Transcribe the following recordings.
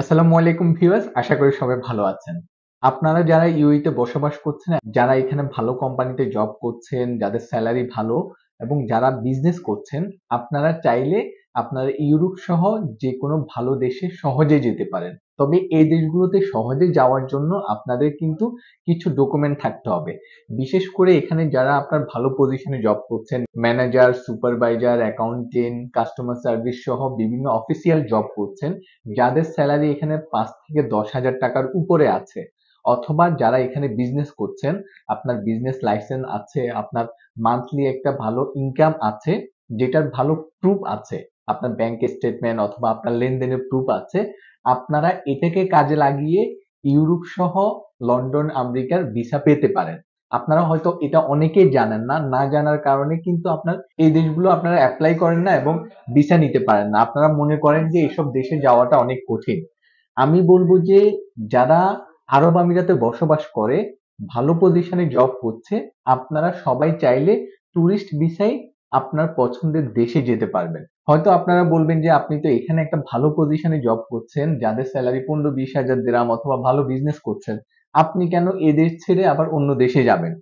আসসালামু আলাইকুম ভিউয়ার্স, আশা করি সবাই ভালো আছেন। আপনারা যারা ইউইতে বসবাস করছেন, যারা এখানে ভালো কোম্পানিতে জব করছেন, যাদের স্যালারি ভালো এবং যারা বিজনেস করছেন, আপনারা চাইলে আপনারা ইউরোপ সহ যে কোনো ভালো দেশে সহজে যেতে পারেন। তবে এই দেশগুলোতে সহজে যাওয়ার জন্য আপনাদের কিন্তু কিছু ডকুমেন্ট থাকতে হবে। বিশেষ করে এখানে যারা আপনার ভালো পজিশনে জব করছেন manager supervisor accountant customer service সহ বিভিন্ন অফিসিয়াল জব করছেন, যাদের স্যালারি এখানে পাঁচ থেকে দশ হাজার টাকার উপরে আছে। অথবা যারা এখানে বিজনেস করছেন, আপনার বিজনেস লাইসেন্স আছে, আপনার মান্থলি একটা ভালো ইনকাম আছে, যেটার ভালো প্রুফ আছে, আপনার ব্যাংক স্টেটমেন্ট অথবা আপনার লেনদেনের প্রুফ আছে, আপনারা এটাকে কাজে লাগিয়ে ইউরোপ সহ লন্ডন, আমেরিকার ভিসা পেতে পারেন। আপনারা হয়তো এটা অনেকেই জানেন না না জানার কারণে কিন্তু আপনার এই দেশগুলো আপনারা অ্যাপ্লাই করেন না এবং ভিসা নিতে পারেন না। আপনারা মনে করেন যে এইসব দেশে যাওয়াটা অনেক কঠিন। আমি বলব যে যারা আরব আমিরাতে বসবাস করে, ভালো পজিশনে জব করছে, আপনারা সবাই চাইলে ট্যুরিস্ট ভিসায় আপনার পছন্দের দেশে যেতে পারবেন। হয়তো আপনারা বলবেন যে, আপনি তো এখানে একটা ভালো পজিশনে জব করছেন, যাদের স্যালারি পনেরো বিশ হাজার দেরাম অথবা ভালো বিজনেস করছেন, আপনি কেন এ দেশ ছেড়ে আবার অন্য দেশে যাবেন?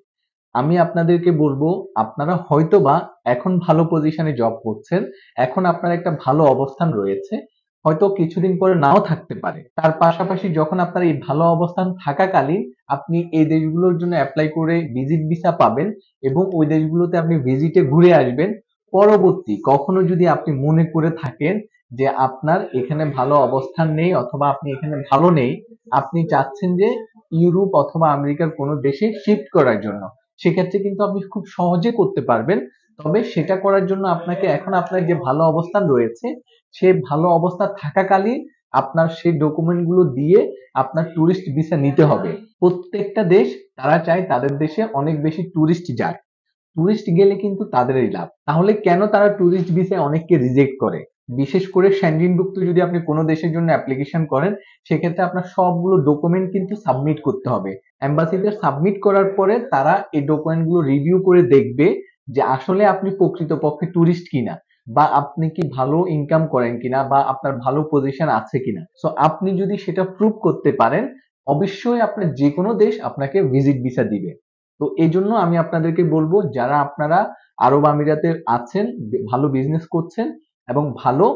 আমি আপনাদেরকে বলব, আপনারা হয়তোবা এখন ভালো পজিশনে জব করছেন, এখন আপনার একটা ভালো অবস্থান রয়েছে হয়তো কিছুদিন পরে নাও থাকতে পারে। তার পাশাপাশি যখন আপনার এই ভালো অবস্থান থাকাকালীন, আপনি এই দেশগুলোর জন্য অ্যাপ্লাই করে ভিজিট ভিসা পাবেন এবং ওই দেশগুলোতে আপনি ভিজিটে ঘুরে আসবেন। পরবর্তী কখনো যদি আপনি মনে করে থাকেন যে আপনার এখানে ভালো অবস্থান নেই অথবা আপনি এখানে ভালো নেই, আপনি চাচ্ছেন যে ইউরোপ অথবা আমেরিকার কোনো দেশে শিফট করার জন্য, সেক্ষেত্রে কিন্তু আপনি খুব সহজে করতে পারবেন। তবে সেটা করার জন্য আপনাকে এখন আপনার যে ভালো অবস্থান রয়েছে সে ভালো অবস্থা থাকাকালীন আপনার সেই ডকুমেন্টগুলো দিয়ে আপনার ট্যুরিস্ট ভিসা নিতে হবে। প্রত্যেকটা দেশ, তারা চায় তাদের দেশে অনেক বেশি ট্যুরিস্ট যায় ট্যুরিস্ট গেলে কিন্তু তাদেরই লাভ। তাহলে কেন তারা ট্যুরিস্ট ভিসায় অনেককে রিজেক্ট করে? বিশেষ করে স্যান্ডিনভুক্ত যদি আপনি কোনো দেশের জন্য অ্যাপ্লিকেশন করেন, সেক্ষেত্রে আপনার সবগুলো ডকুমেন্ট কিন্তু সাবমিট করতে হবে। এম্বাসিতে সাবমিট করার পরে তারা এই ডকুমেন্টগুলো রিভিউ করে দেখবে যে আসলে আপনি প্রকৃতপক্ষে ট্যুরিস্ট কিনা বা আপনি কি ভালো ইনকাম করেন কিনা বা আপনার ভালো পজিশন আছে কিনা। সো আপনি যদি সেটা প্রুভ করতে পারেন, অবশ্যই আপনার যে কোনো দেশ আপনাকে ভিজিট ভিসা দিবে। তো এই জন্য আমি আপনাদেরকে বলব, যারা আপনারা আরব আমিরাতে আছেন, ভালো বিজনেস করছেন এবং ভালো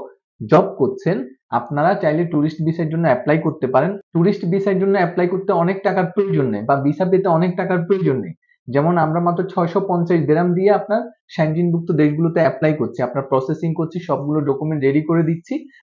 জব করছেন, আপনারা চাইলে ট্যুরিস্ট ভিসার জন্য অ্যাপ্লাই করতে পারেন। ট্যুরিস্ট ভিসার জন্য অ্যাপ্লাই করতে অনেক টাকার প্রয়োজন নেই বা ভিসা পেতে অনেক টাকার প্রয়োজন নেই। যেমন আমরা মাত্র ছয়শো পঞ্চাশ গ্রাম দিয়ে আপনার স্যাংজিনভুক্ত দেশগুলোতে অ্যাপ্লাই করছি, আপনার প্রসেসিং করছি, সবগুলো ডকুমেন্ট রেডি করে দিচ্ছি,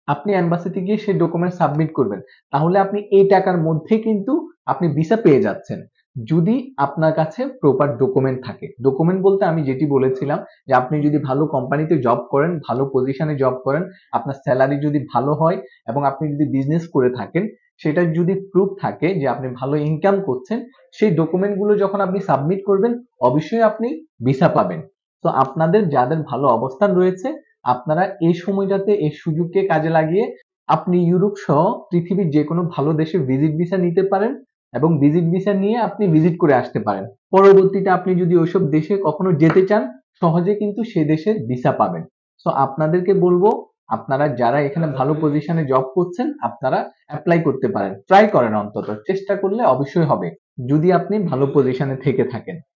আপনি অ্যাম্বাসিতে গিয়ে সেই ডকুমেন্ট সাবমিট করবেন। তাহলে আপনি এই টাকার মধ্যে কিন্তু আপনি ভিসা পেয়ে যাচ্ছেন। যদি আপনার কাছে প্রপার ডকুমেন্ট থাকে। ডকুমেন্ট বলতে আমি যেটি বলেছিলাম যে আপনি যদি ভালো কোম্পানিতে জব করেন, ভালো পজিশনে জব করেন, আপনার স্যালারি যদি ভালো হয় এবং আপনি যদি বিজনেস করে থাকেন সেটা যদি প্রুফ থাকে যে আপনি ভালো ইনকাম করছেন, সেই ডকুমেন্টগুলো যখন আপনি সাবমিট করবেন, অবশ্যই আপনি ভিসা পাবেন। তো আপনাদের যাদের ভালো অবস্থান রয়েছে, আপনারা এই সময়টাতে এই সুযোগকে কাজে লাগিয়ে আপনি ইউরোপ সহ পৃথিবীর যে কোনো ভালো দেশে ভিজিট ভিসা নিতে পারেন। এবং ভিজিট ভিসা নিয়ে আপনি ভিজিট করে আসতে পারেন। পরবর্তীতে আপনি যদি ওইসব দেশে কখনো যেতে চান, সহজে কিন্তু সে দেশে ভিসা পাবেন। সো আপনাদেরকে বলব, আপনারা যারা এখানে ভালো পজিশনে জব করছেন, আপনারা অ্যাপ্লাই করতে পারেন। ট্রাই করেন অন্তত। চেষ্টা করলে অবশ্যই হবে। যদি আপনি ভালো পজিশনে থেকে থাকেন।